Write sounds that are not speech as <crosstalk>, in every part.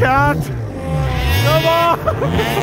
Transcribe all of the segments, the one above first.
cat. Come on.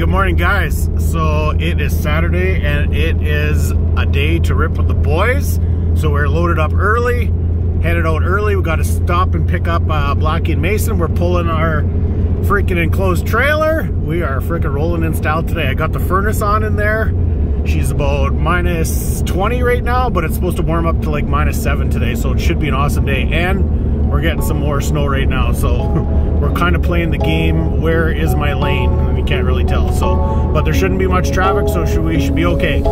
Good morning, guys. So it is Saturday and it is a day to rip with the boys. So we're loaded up early, headed out early. We got to stop and pick up uh, Blackie and Mason. We're pulling our freaking enclosed trailer. We are freaking rolling in style today. I got the furnace on in there. She's about minus 20 right now, but it's supposed to warm up to like minus 7 today, so it should be an awesome day. And we're getting some more snow right now, so <laughs> we're kind of playing the game, where is my lane? You can't really tell, so, but there shouldn't be much traffic, so should, we should be okay.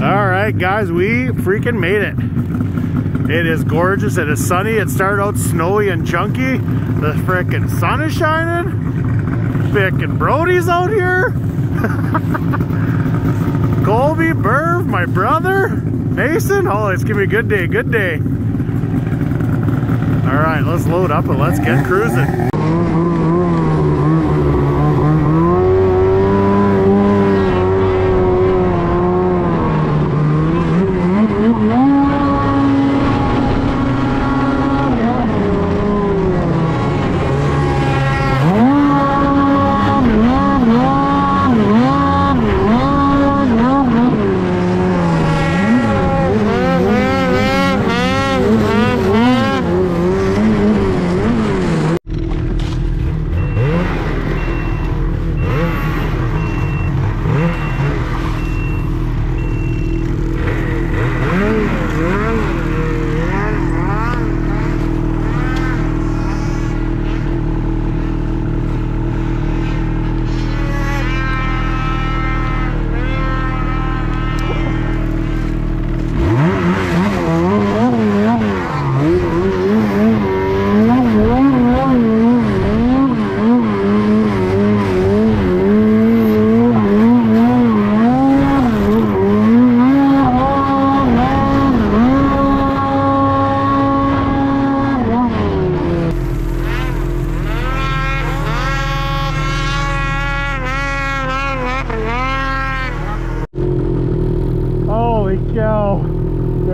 All right, guys, we freaking made gorgeous, it is sunny, it started out snowy and chunky. The freaking sun is shining. Frickin' Brody's out here. <laughs> Colby, Burv, my brother, Mason. Oh, it's gonna be a good day, good day. All right, let's load up and let's get cruising.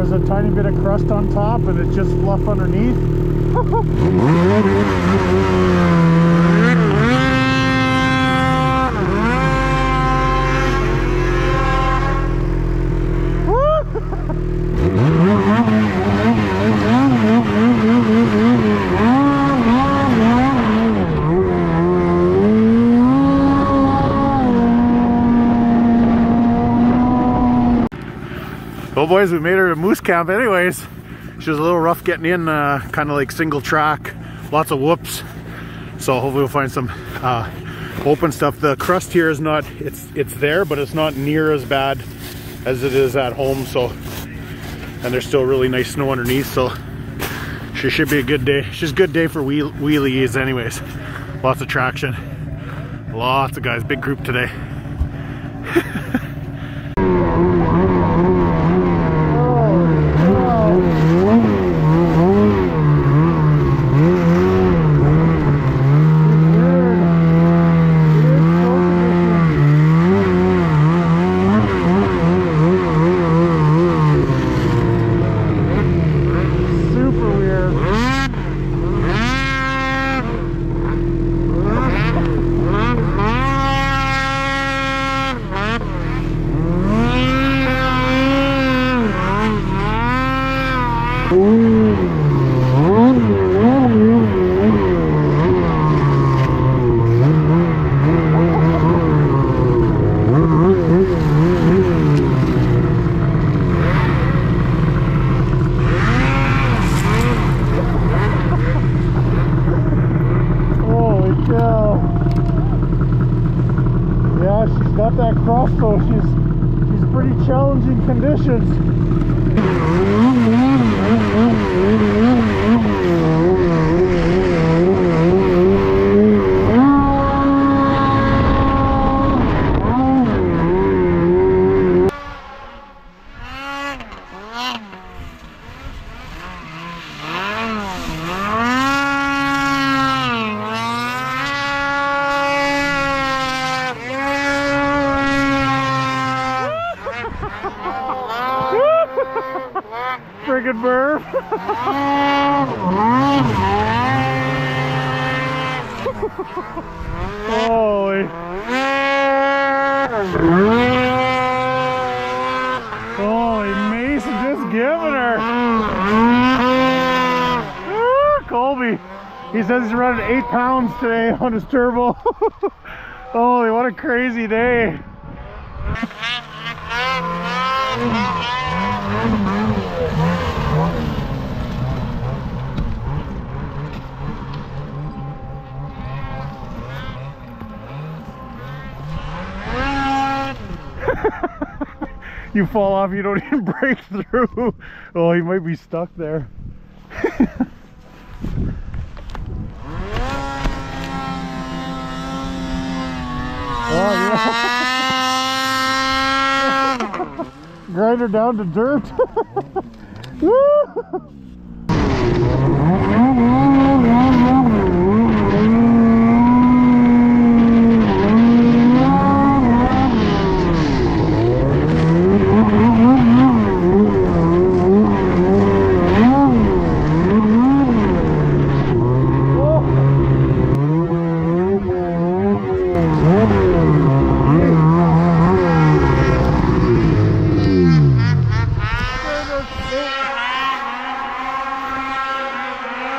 There's a tiny bit of crust on top and just fluff underneath. <laughs> Well boys, we made her to Moose Camp anyways. She was a little rough getting in, uh, kind of like single track, lots of whoops. So hopefully we'll find some uh, open stuff. The crust here is not, it's it's there, but it's not near as bad as it is at home. So, and there's still really nice snow underneath. So she should be a good day. She's a good day for wheel wheelies anyways. Lots of traction. Lots of guys, big group today. Holy. Holy Mason just giving her. Ah, Colby. He says he's running eight pounds today on his turbo. <laughs> Holy, what a crazy day. <laughs> you fall off, you don't <laughs> even break through. Oh, he might be stuck there. <laughs> oh, down to dirt. Woo!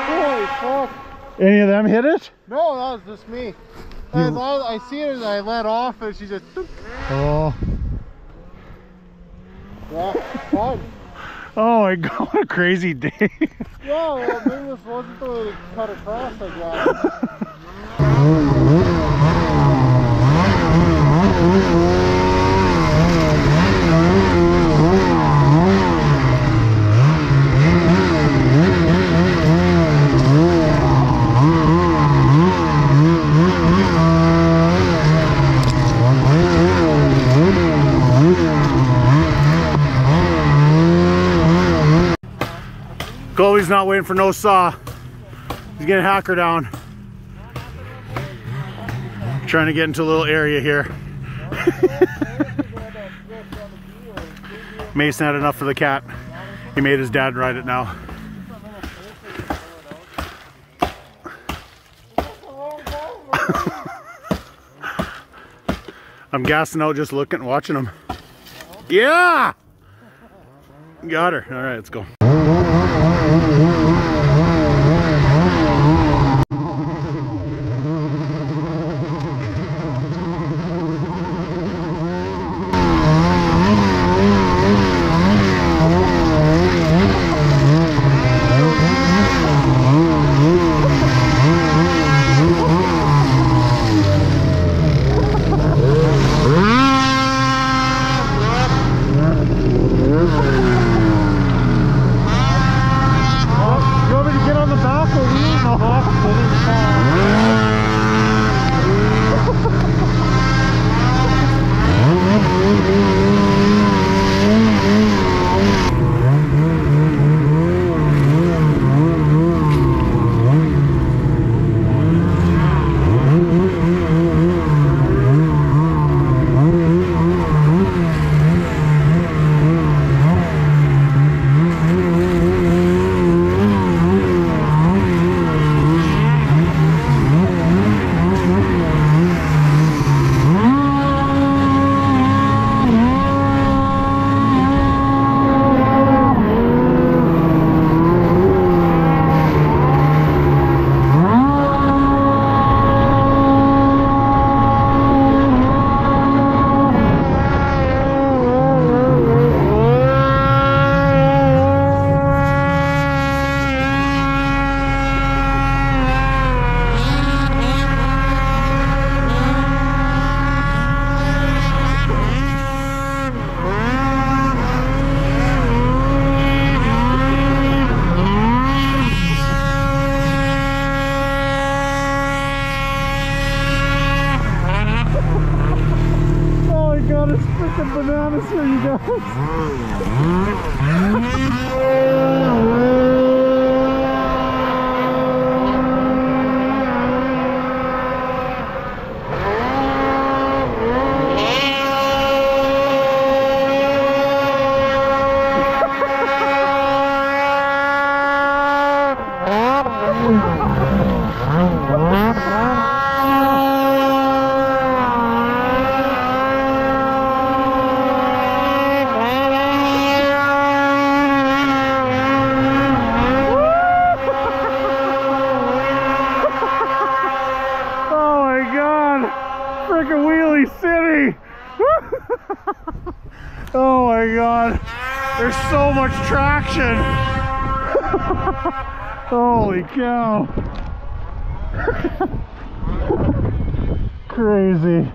Holy fuck. Any of them hit it? No, that was just me. As I, I see it, I let off, and she just. took- Oh. Yeah, fun. Oh my god, what a crazy <laughs> day. Yeah, well, maybe this wasn't the way to cut across, I guess. Colby's not waiting for no saw. He's getting hacker down. Trying to get into a little area here. <laughs> Mason had enough for the cat. He made his dad ride it now. <laughs> I'm gassing out just looking, watching him. Yeah! Got her. All right, let's go. <laughs> Oh Freaking Wheelie City! <laughs> oh my god! There's so much traction! Holy cow! <laughs> Crazy.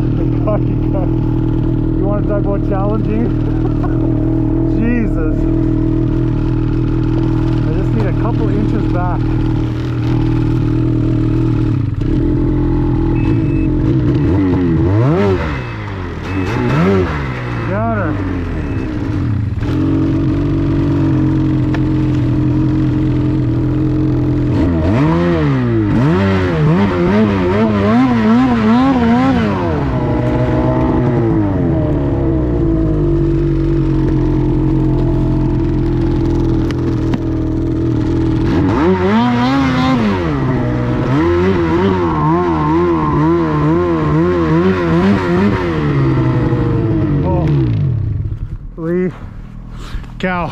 You. You want to talk about challenging? <laughs> Jesus. I just need a couple inches back. Got her. Oh, Lee, cow.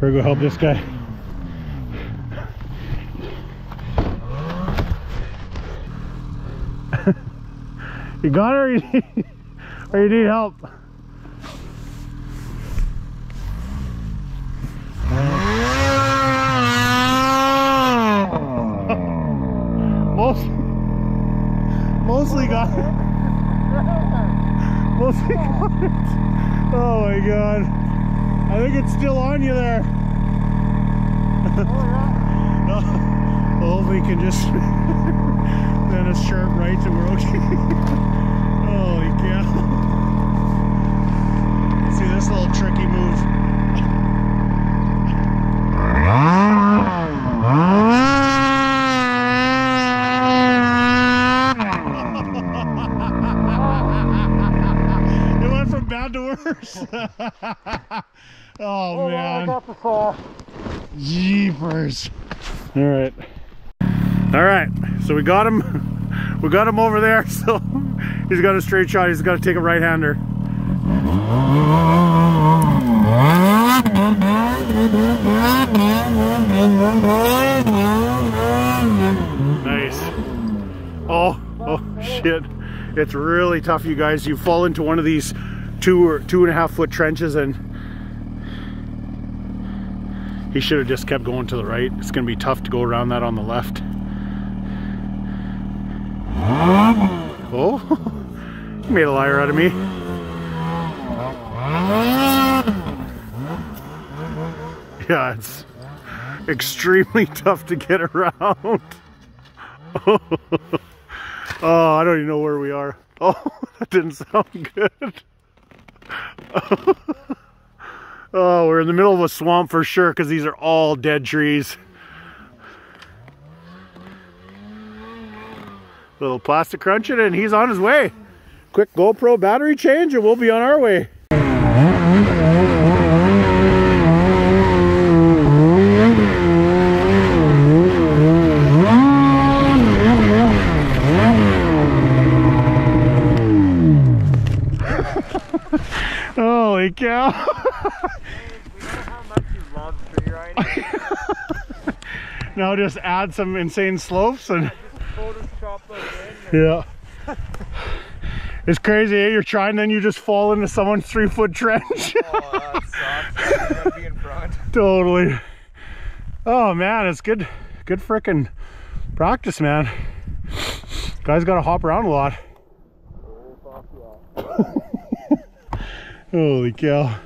We're gonna go help this guy. <laughs> you got it or you need, or you need help? <laughs> Most, mostly got it. <laughs> Mostly got it. Oh my god. I think it's still on you there. <laughs> No, hopefully we can just <laughs> then a sharp right and we're okay. Holy cow. See this little tricky move. <laughs> It went from bad to worse. oh man. the uh, saw. Jeepers. All right. All right. So we got him. <laughs> We got him over there. <laughs> So he's got a straight shot. He's got to take a right hander. Nice. Oh, oh shit. It's really tough, you guys. You fall into one of these two or two and a half foot trenches and he should have just kept going to the right. It's going to be tough to go around that on the left. Oh, <laughs> made a liar out of me. Yeah, it's extremely tough to get around. <laughs> oh, I don't even know where we are. <laughs> Oh, that didn't sound good. Oh, we're in the middle of a swamp for sure because these are all dead trees. Little plastic crunching and he's on his way. Quick GoPro battery change and we'll be on our way. <laughs> Holy cow. <laughs> now just add some insane slopes and yeah. It's crazy, eh? You're trying, then you just fall into someone's three foot trench. <laughs> oh, totally. Oh man, it's good, good freaking practice, man. Guys got to hop around a lot. <laughs> Holy cow.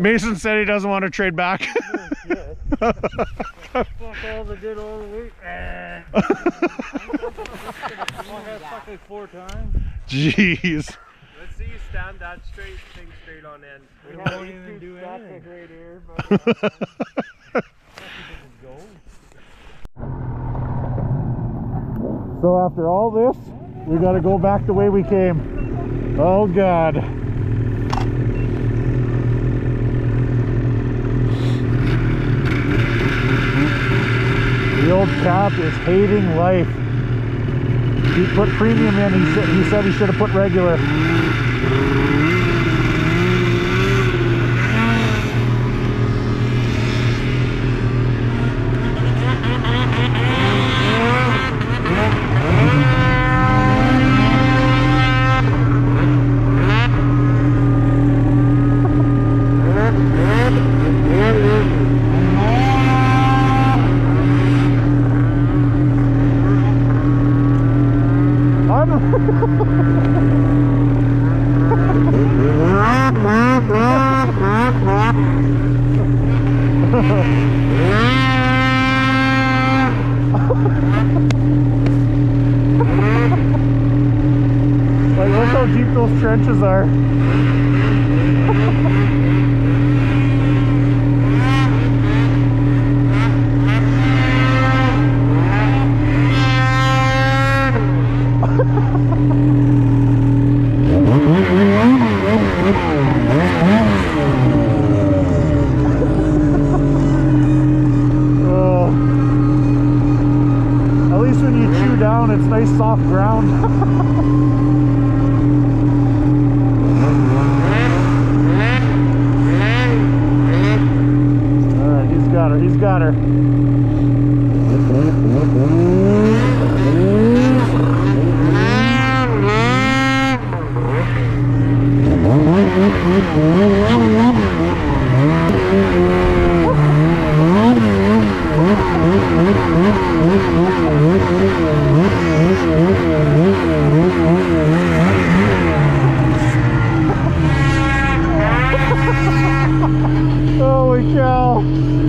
Mason said he doesn't want to trade back. <laughs> Jeez stand that straight, thing straight on end. We don't even do anything. Right <laughs> here, so after all this, we got to go back the way we came. Oh God. The old cat is hating life. He put premium in, he said he, said he should have put regular. trenches are. At least when you chew down, it's nice soft ground. <laughs> got her. <laughs> Holy cow!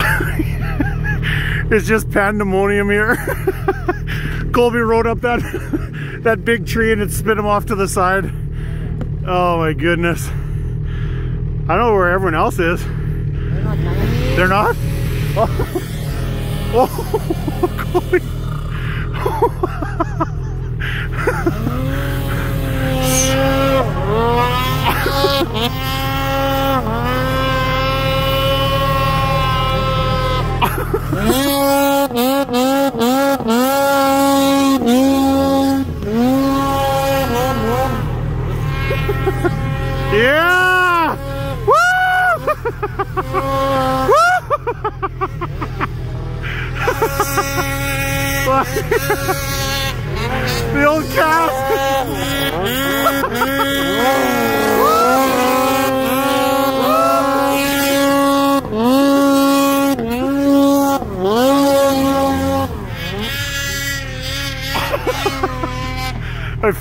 <laughs> it's just pandemonium here. <laughs> Colby rode up that <laughs> that big tree and it spit him off to the side. Oh my goodness. I don't know where everyone else is. They're not? They're not? Oh, oh Colby.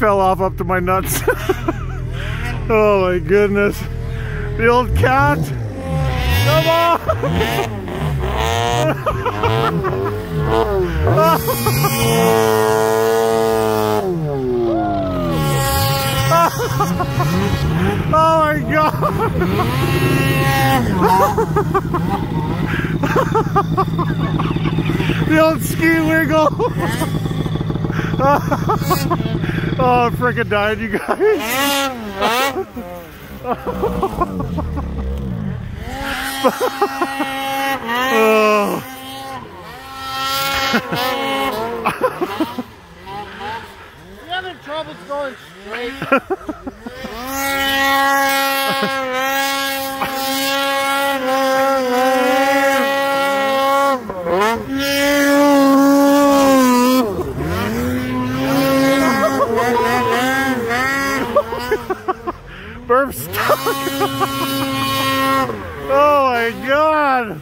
Fell off up to my nuts. <laughs> oh my goodness. The old cat. Come on. <laughs> oh my god. <laughs> the old ski wiggle. <laughs> Oh, I freaking died, you guys. oh. <laughs> you having trouble going straight? <laughs> burp stuck. oh my god.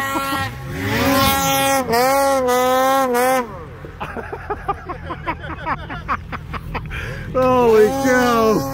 Holy cow.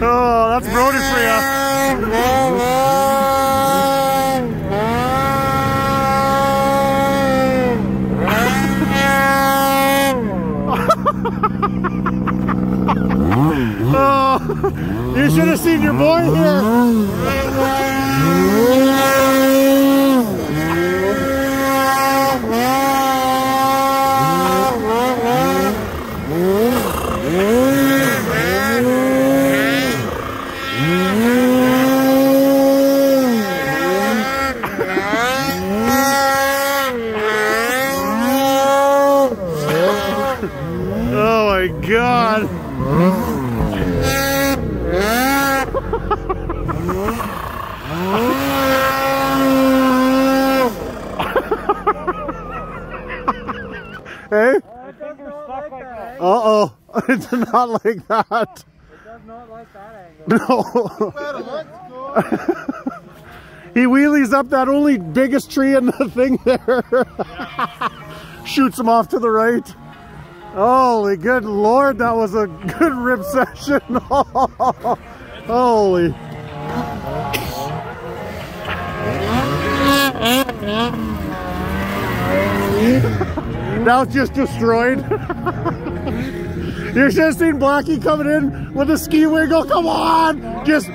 oh, that's Brody for you. oh, you should have seen your boy here. Hey? Uh-oh. It's <laughs> not like that. It does not like that angle. <laughs> No. <laughs> he wheelies up that only biggest tree in the thing there. Shoots him off to the right. Holy good lord, that was a good rip session. Holy. now it's just destroyed. You should have seen Blackie coming in with a ski wiggle. Oh, come on! Just.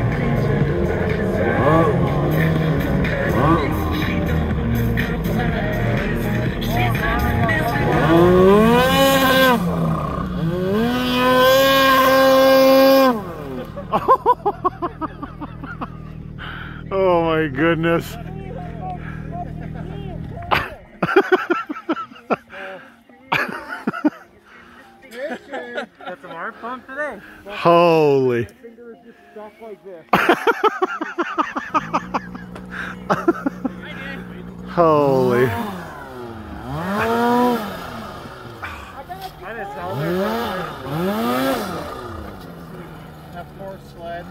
<laughs> goodness. Got some arm pump today. Holy. Holy. That poor sled.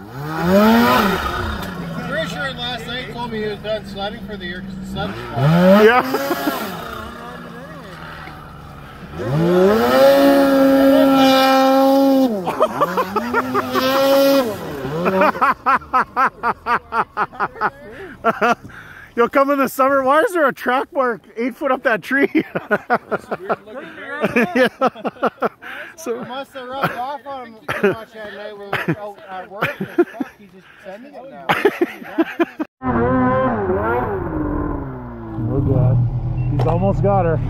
Pretty sure last night he told me he was done sledding for the year because the sun was falling. Yeah. You'll come in the summer. Why is there a track mark eight foot up that tree? <laughs> <laughs> <laughs> yeah. So must have rubbed off on him too much that night when we were out at work. Fuck, he's just sending it now. Oh god. He's almost got her.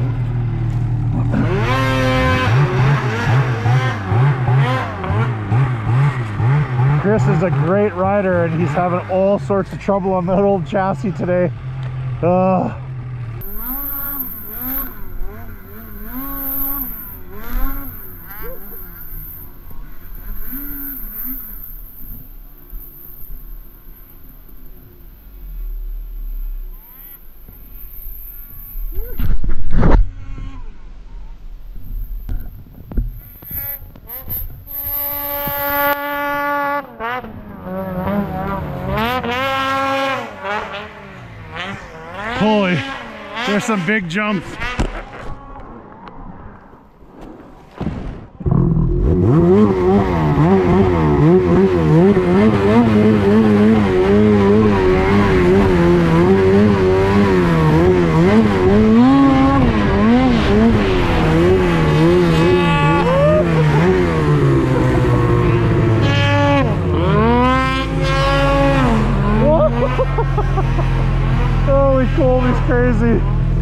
Chris is a great rider and he's having all sorts of trouble on that old chassis today. Uh, Holy, there's some big jumps. <laughs> Holy Colby's crazy.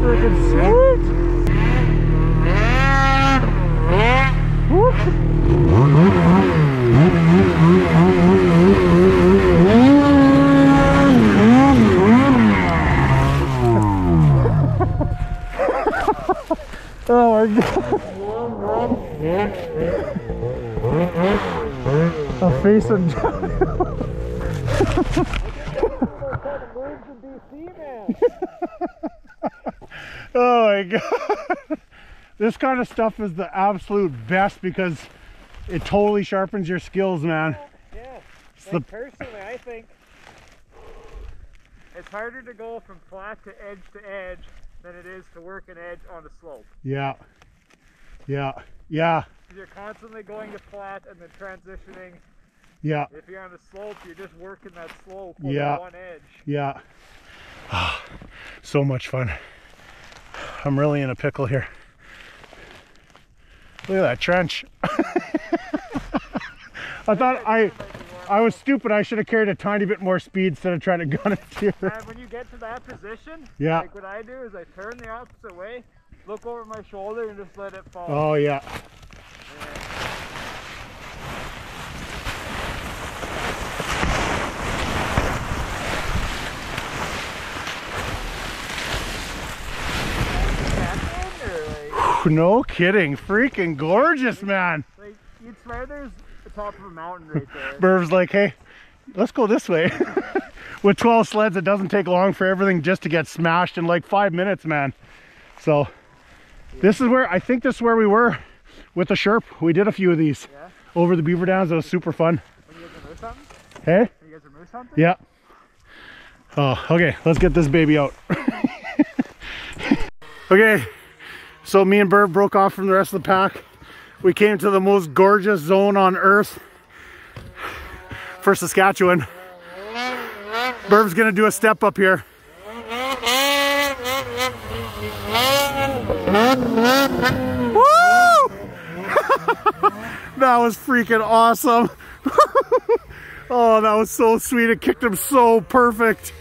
Freaking sweet. Oh my god. A face of Oh my <laughs> god. This kind of stuff is the absolute best because it totally sharpens your skills, man. Yeah. It's Like the- personally, I think it's harder to go from flat to edge to edge than it is to work an edge on the slope. Yeah. Yeah. yeah You're constantly going to flat and then transitioning. Yeah. If you're on the slope, you're just working that slope Yeah. one edge. Yeah. <sighs> so much fun. I'm really in a pickle here. Look at that trench. <laughs> I thought I I was stupid. I should have carried a tiny bit more speed instead of trying to gun it here. <laughs> And when you get to that position, Yeah. like what I do is I turn the opposite way, look over my shoulder, and just let it fall. Oh yeah. Back in, or like, <laughs> No kidding. Freaking gorgeous, man. like you'd swear there's the top of a mountain right there. <laughs> Merv's like, hey, let's go this way. <laughs> With 12 sleds, it doesn't take long for everything just to get smashed in like five minutes, man. So this is where, I think this is where we were with the Sherp. We did a few of these Yeah. over the Beaver Downs. It was super fun. When you guys are? Hey? You guys are moose hunting? Yeah. Oh, okay. Let's get this baby out. okay. So me and Burb broke off from the rest of the pack. We came to the most gorgeous zone on earth for Saskatchewan. Burb's gonna do a step up here. Woo! <laughs> That was freaking awesome. <laughs> oh, that was so sweet. It kicked him so perfect.